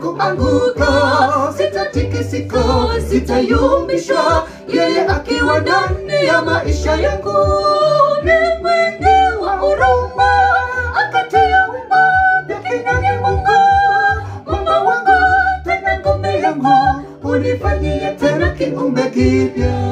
kuanguka, sitatikisika, sitayumbishwa. Yeye akiwa ndani ya maisha yangu. Ni mwingi wa huruma, akatia wema kinywani mwangu, mwamba wangu tena ngome yangu, unifanyie tena kiumbe kipya.